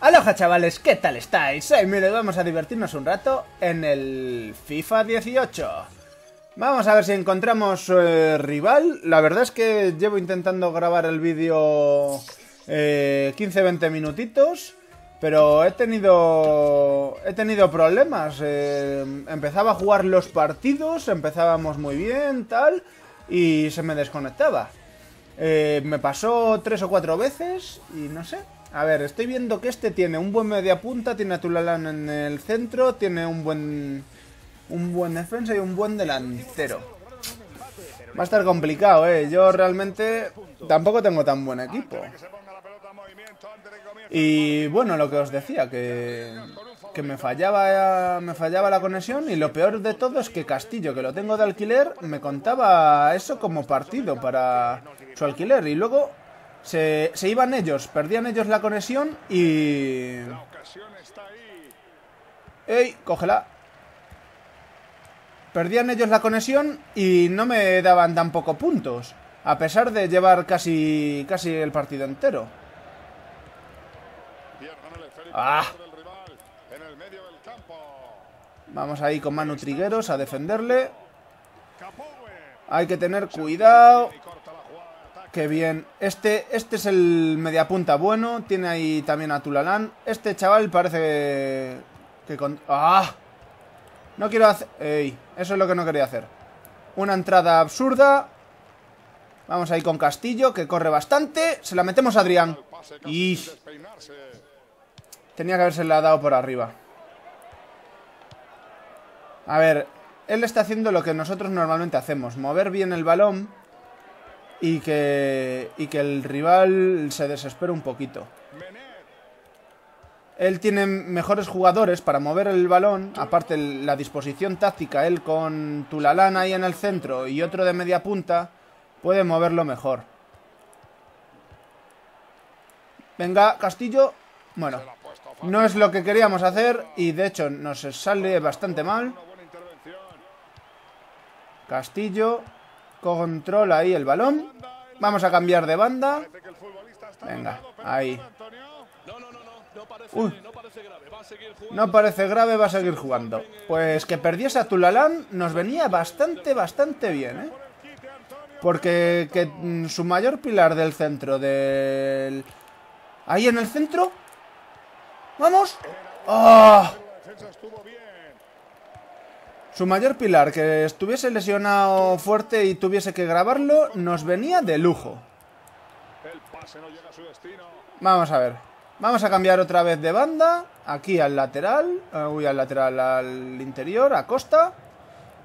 Aloha chavales, ¿qué tal estáis? Hoy mire, vamos a divertirnos un rato en el FIFA 18 Vamos a ver si encontramos eh, rival La verdad es que llevo intentando grabar el vídeo eh, 15-20 minutitos Pero he tenido he tenido problemas eh, Empezaba a jugar los partidos, empezábamos muy bien, tal Y se me desconectaba eh, me pasó tres o cuatro veces y no sé. A ver, estoy viendo que este tiene un buen media punta, tiene a Tulalan en el centro, tiene un buen un buen defensa y un buen delantero. Va a estar complicado, eh. Yo realmente tampoco tengo tan buen equipo. Y bueno, lo que os decía, que, que me fallaba me fallaba la conexión y lo peor de todo es que Castillo, que lo tengo de alquiler, me contaba eso como partido para su alquiler y luego se, se iban ellos, perdían ellos la conexión y... ¡Ey! Cógela. Perdían ellos la conexión y no me daban tampoco puntos, a pesar de llevar casi, casi el partido entero. ¡Ah! Vamos ahí con Manu Trigueros a defenderle. Hay que tener cuidado. Qué bien. Este, este es el mediapunta bueno. Tiene ahí también a Tulalán. Este chaval parece que con... ¡Ah! No quiero hacer... ¡Ey! Eso es lo que no quería hacer. Una entrada absurda. Vamos ahí con Castillo, que corre bastante. Se la metemos a Adrián. Y... Tenía que haberse la dado por arriba. A ver, él está haciendo lo que nosotros normalmente hacemos. Mover bien el balón y que, y que el rival se desespere un poquito. Él tiene mejores jugadores para mover el balón, aparte la disposición táctica, él con Tulalán ahí en el centro y otro de media punta, puede moverlo mejor. Venga, Castillo. Bueno, no es lo que queríamos hacer y de hecho nos sale bastante mal. Castillo controla ahí el balón. Vamos a cambiar de banda. Venga, ahí. No parece grave, va a seguir jugando. Pues que perdiese a Tulalán nos venía bastante, bastante bien, ¿eh? Porque que mm, su mayor pilar del centro, del... Ahí en el centro. ¡Vamos! ¡Oh! Su mayor pilar, que estuviese lesionado fuerte y tuviese que grabarlo, nos venía de lujo. Vamos a ver. Vamos a cambiar otra vez de banda. Aquí al lateral. Uy, al lateral, al interior, a Costa.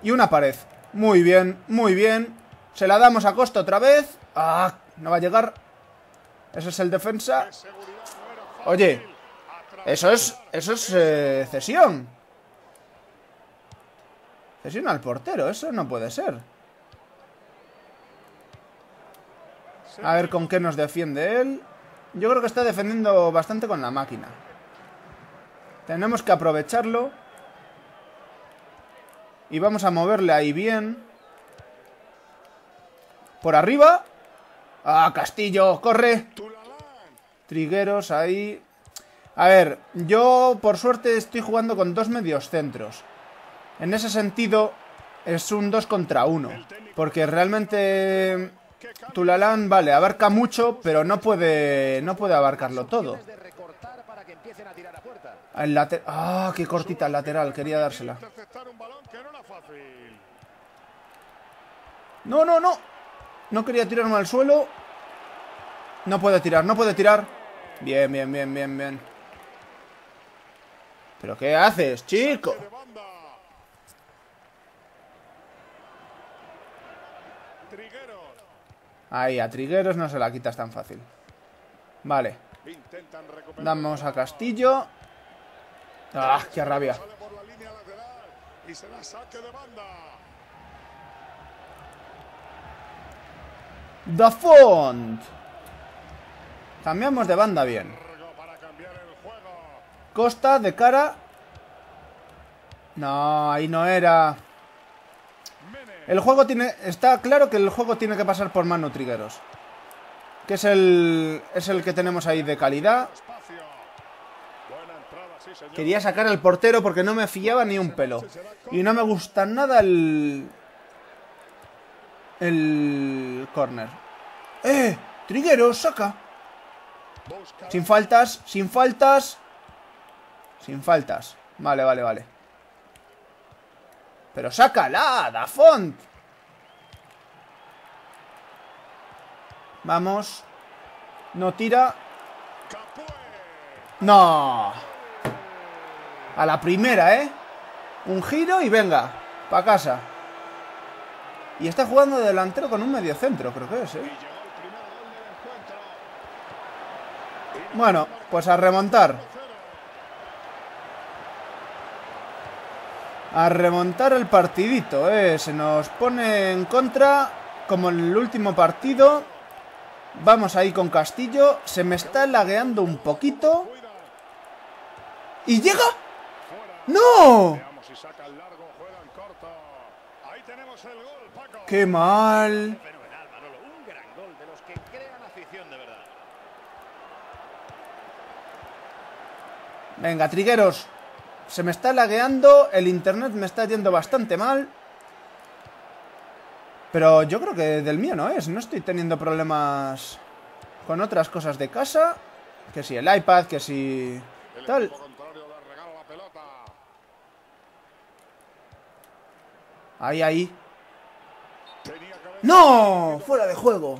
Y una pared. Muy bien, muy bien. Se la damos a Costa otra vez. Ah, no va a llegar. Ese es el defensa. Oye, eso es, eso es eh, cesión. Cesión al portero, eso no puede ser. A ver con qué nos defiende él. Yo creo que está defendiendo bastante con la máquina. Tenemos que aprovecharlo. Y vamos a moverle ahí bien. Por arriba. ¡Ah, Castillo! ¡Corre! Trigueros ahí. A ver, yo por suerte estoy jugando con dos medios centros. En ese sentido, es un 2 contra 1. Porque realmente Tulalán, vale, abarca mucho, pero no puede, no puede abarcarlo todo. ¡Ah, qué cortita el lateral! Quería dársela. No, no, no. No quería tirarme al suelo. No puede tirar, no puede tirar. Bien, bien, bien, bien, bien. ¿Pero qué haces, chico? Ahí, a Trigueros no se la quitas tan fácil. Vale. Damos a Castillo. ¡Ah, qué rabia! The Font. Cambiamos de banda bien. Costa de cara. No, ahí no era. El juego tiene... Está claro que el juego tiene que pasar por Manu Trigueros. Que es el... Es el que tenemos ahí de calidad. Quería sacar al portero porque no me fiaba ni un pelo. Y no me gusta nada el... El... Corner. ¡Eh! Trigueros, saca. Sin faltas, sin faltas. Sin faltas. Vale, vale, vale. Pero sácala, da font. Vamos. No tira. No. A la primera, ¿eh? Un giro y venga. Pa' casa. Y está jugando de delantero con un mediocentro, creo que es, ¿eh? Bueno, pues a remontar. A remontar el partidito, ¿eh? Se nos pone en contra, como en el último partido. Vamos ahí con Castillo. Se me está lagueando un poquito. ¿Y llega? ¡No! ¡Qué mal! Venga, trigueros. Se me está lagueando. El internet me está yendo bastante mal. Pero yo creo que del mío no es. No estoy teniendo problemas con otras cosas de casa. Que si el iPad, que si... Tal. Ahí, ahí. ¡No! ¡Fuera de juego!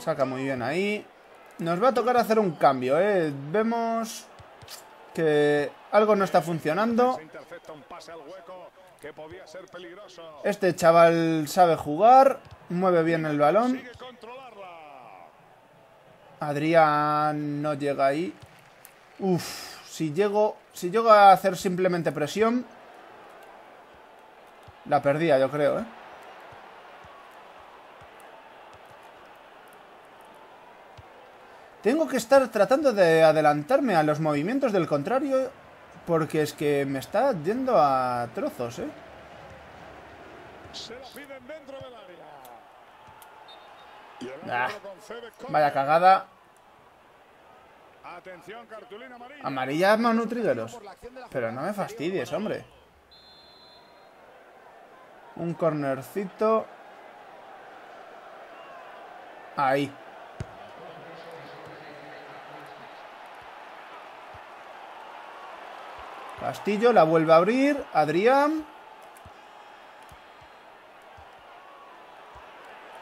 Saca muy bien ahí. Nos va a tocar hacer un cambio, ¿eh? Vemos que algo no está funcionando. Este chaval sabe jugar, mueve bien el balón. Adrián no llega ahí. Uf, si llego, si llego a hacer simplemente presión, la perdía, yo creo, ¿eh? Tengo que estar tratando de adelantarme a los movimientos del contrario porque es que me está yendo a trozos, ¿eh? Ah, vaya cagada. Amarilla Manu Trigueros. Pero no me fastidies, hombre. Un cornercito. Ahí. Castillo la vuelve a abrir. Adrián.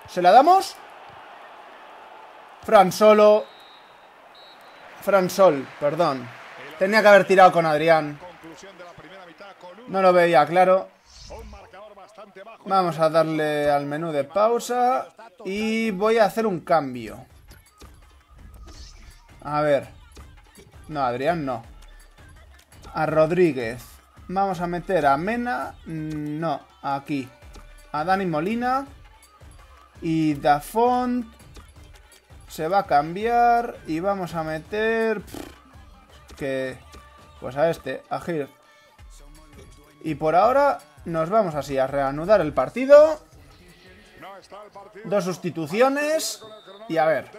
¿Se la damos? Fran Solo. Fran Sol, perdón. Tenía que haber tirado con Adrián. No lo veía claro. Vamos a darle al menú de pausa. Y voy a hacer un cambio. A ver. No, Adrián no a Rodríguez. Vamos a meter a Mena. No, aquí. A Dani Molina. Y Dafont. Se va a cambiar. Y vamos a meter... que... Pues a este, a Gir. Y por ahora nos vamos así a reanudar el partido. Dos sustituciones. Y a ver.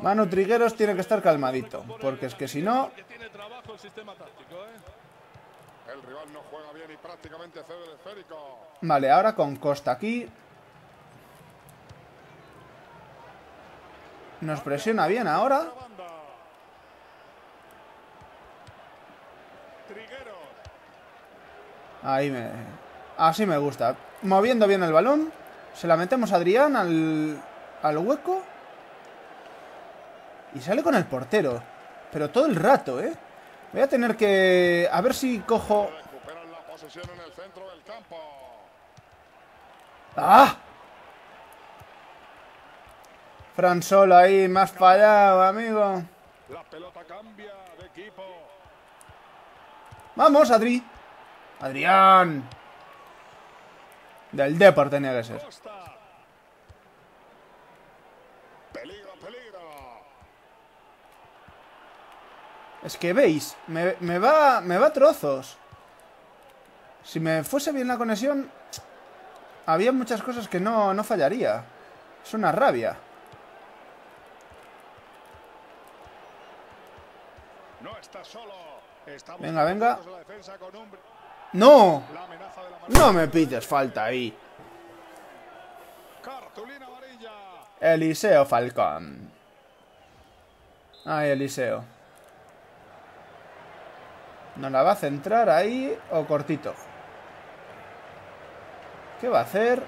Manu Trigueros tiene que estar calmadito, porque es que si no... Vale, ahora con Costa aquí. Nos presiona bien ahora. Ahí me... Así me gusta. Moviendo bien el balón. Se la metemos a Adrián al, al hueco. Y sale con el portero. Pero todo el rato, ¿eh? Voy a tener que... A ver si cojo... ¡Ah! Fran Solo ahí, más fallado, amigo. Vamos, Adri. Adrián. Del Depor tenía que ser. Es que veis, me, va, me va a trozos. Si me fuese bien la conexión... había muchas cosas que no, no fallaría. Es una rabia. No está solo. Venga, venga. ¡No! No me pides falta ahí. Eliseo Falcón. Ay, Eliseo. ¿No la va a centrar ahí o cortito? ¿Qué va a hacer?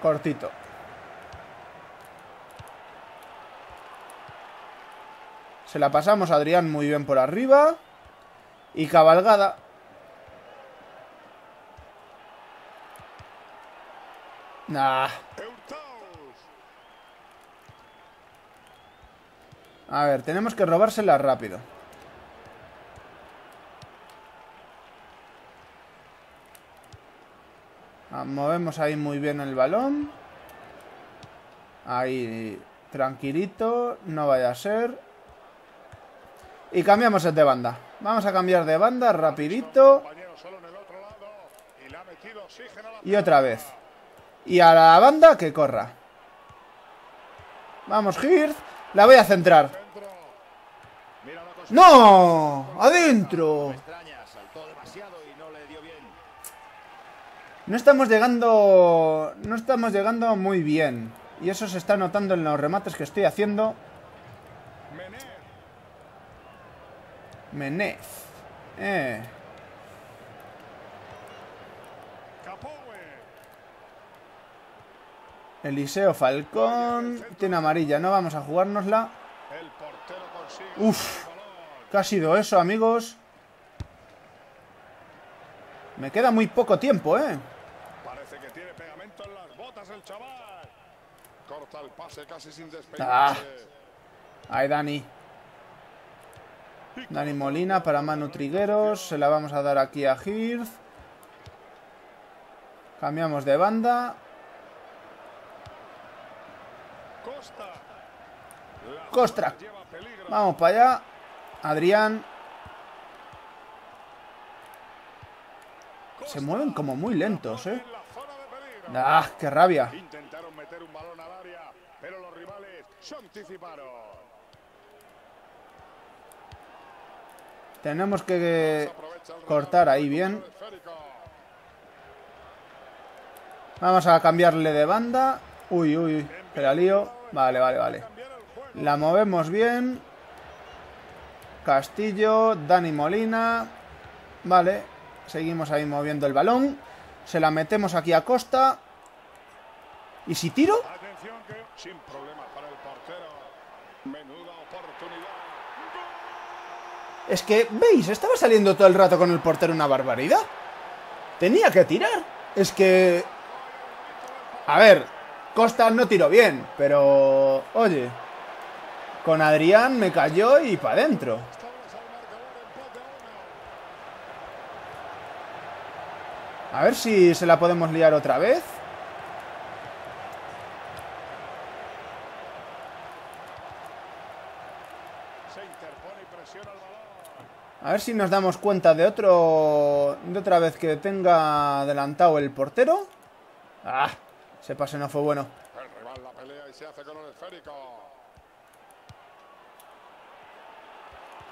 Cortito. Se la pasamos a Adrián muy bien por arriba. Y cabalgada. Nah. A ver, tenemos que robársela rápido. Movemos ahí muy bien el balón. Ahí, tranquilito, no vaya a ser. Y cambiamos el de banda. Vamos a cambiar de banda rapidito. Y otra vez. Y a la banda que corra. Vamos, Hirth. La voy a centrar. ¡No! ¡Adentro! No estamos llegando... No estamos llegando muy bien. Y eso se está notando en los remates que estoy haciendo. Menez. Eh. Eliseo Falcón. Tiene amarilla. No vamos a jugárnosla. Uf. ¿Qué ha sido eso, amigos? Me queda muy poco tiempo, ¿eh? Parece que tiene pegamento en las botas el chaval. Corta el pase casi sin Ah. Ahí, Dani. Dani Molina para Manu Trigueros. Se la vamos a dar aquí a Hirth. Cambiamos de banda. Costa. Vamos para allá. Adrián. Se mueven como muy lentos, ¿eh? En la zona de peligro. ¡Ah, qué rabia! Intentaron meter un balón al área, pero los rivales se anticiparon. Tenemos que cortar ahí bien. Vamos a cambiarle de banda. Uy, uy, que la lío. Vale, vale, vale. La movemos bien. Castillo, Dani Molina. Vale, seguimos ahí moviendo el balón. Se la metemos aquí a Costa. ¿Y si tiro? Atención que sin problemas para el portero. Menuda oportunidad. Es que, ¿veis? Estaba saliendo todo el rato con el portero una barbaridad. Tenía que tirar. Es que... A ver, Costa no tiró bien, pero... Oye, con Adrián me cayó y para adentro. Estamos al marcador empate a ver si se la podemos liar otra vez. A ver si nos damos cuenta de otro... De otra vez que tenga adelantado el portero. Ah, ese pase no fue bueno. El rival la pelea y se hace con el esférico.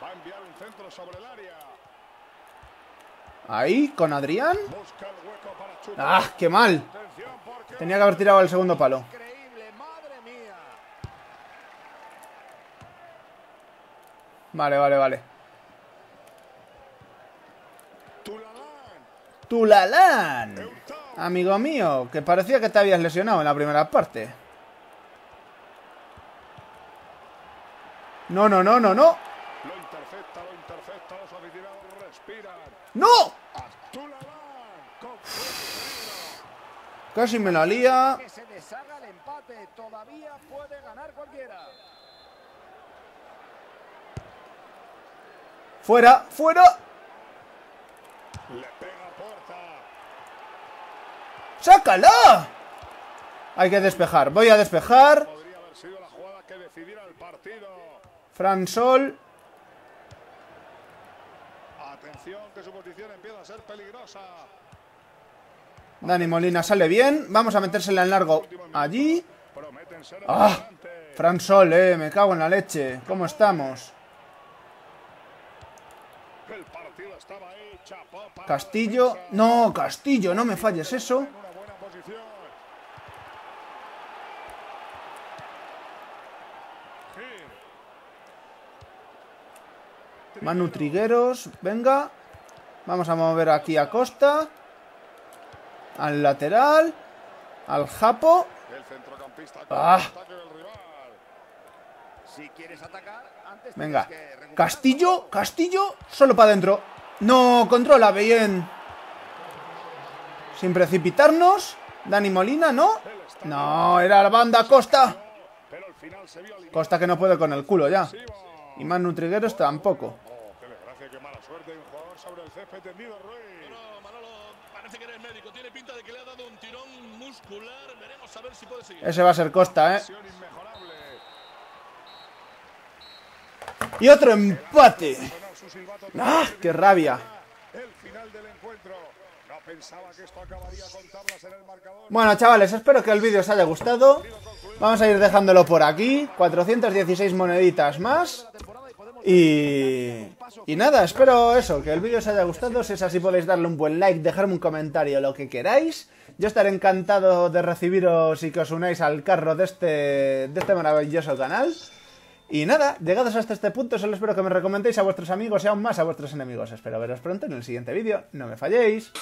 Va a enviar un centro sobre el área. Ahí, con Adrián. El. Ah, qué mal. Tenía que haber tirado al segundo palo. Vale, vale, vale. Tulalán. Amigo mío, que parecía que te habías lesionado en la primera parte. No, no, no, no, no. Lo intercepta, lo intercepta. Los aficionados respiran. ¡No! Casi me la lía. Fuera, fuera. Le pega a puerta. ¡Sácala! Hay que despejar. Voy a despejar. Podría haber sido la jugada que decidiera el partido. Fran Sol. Atención que su posición empieza a ser peligrosa. Dani Molina sale bien. Vamos a metérsela en largo allí. ¡Ah! Fran Sol, eh, me cago en la leche. ¿Cómo estamos? Castillo. No, Castillo, no me falles eso. En una buena posición. Gil. Manu Trigueros, venga. Vamos a mover aquí a Costa. Al lateral. Al Japo. Ah. Venga. Castillo, Castillo, solo para adentro. No, controla bien. Sin precipitarnos. Dani Molina, ¿no? No, era la banda Costa. Costa que no puede con el culo ya. Y Manu Trigueros tampoco. Ese va a ser Costa, ¿eh? Y otro empate. ¡Ah, qué rabia! Bueno, chavales, espero que el vídeo os haya gustado. Vamos a ir dejándolo por aquí. 416 moneditas más. Y, y nada, espero eso, que el vídeo os haya gustado. Si es así, podéis darle un buen like, dejarme un comentario, lo que queráis. Yo estaré encantado de recibiros y que os unáis al carro de este, de este maravilloso canal. Y nada, llegados hasta este punto, solo espero que me recomendéis a vuestros amigos y aún más a vuestros enemigos. Espero veros pronto en el siguiente vídeo. No me falléis.